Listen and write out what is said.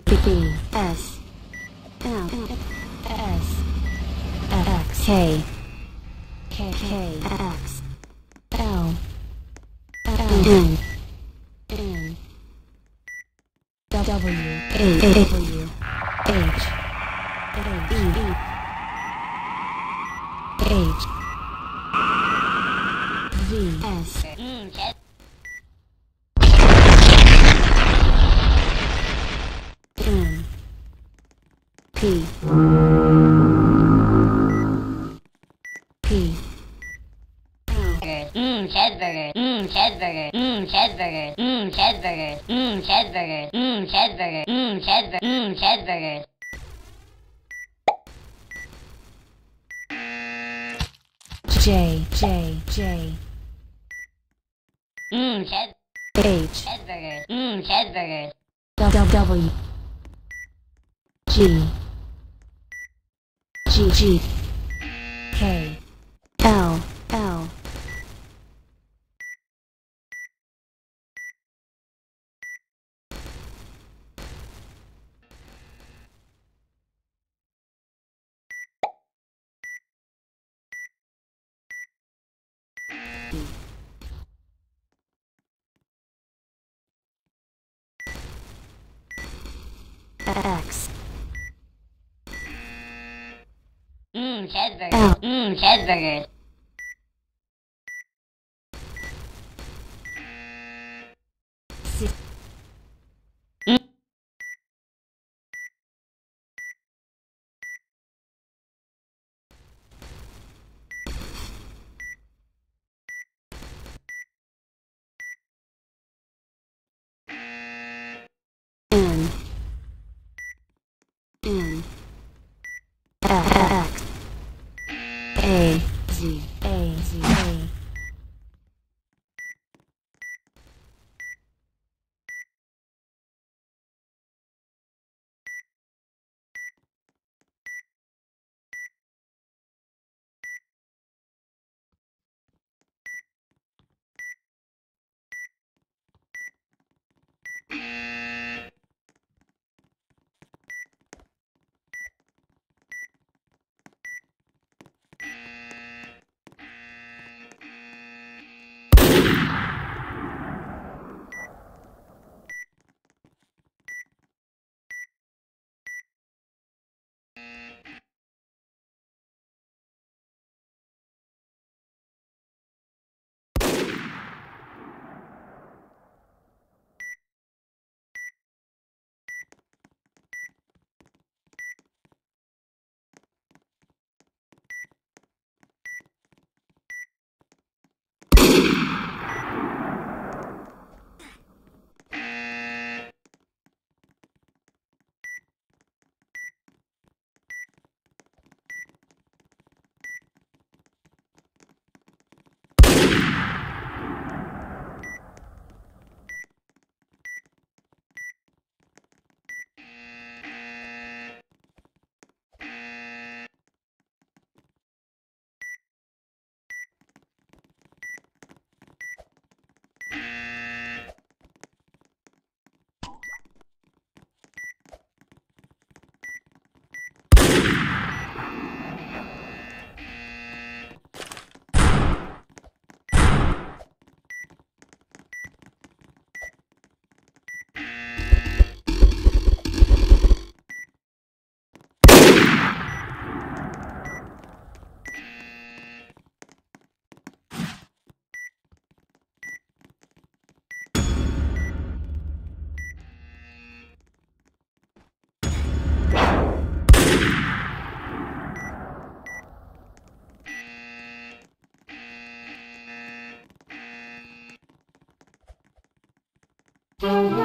B B S M S X K K K X L N N W A W P P Mmm, cheeseburger. Mmm, cheeseburger. Mmm, cheeseburger. Mmm, cheeseburger. Mmm, cheeseburger. Mmm, cheeseburger. Mmm, cheeseburger. Mmm, cheeseburger. J J J Mmm, cheese- H cheeseburger. Mmm, cheeseburger. W W G G G K L L X Mmm, cheeseburgers. Mmm, cheeseburgers. Mmm. Thank you.